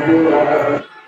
Senhor.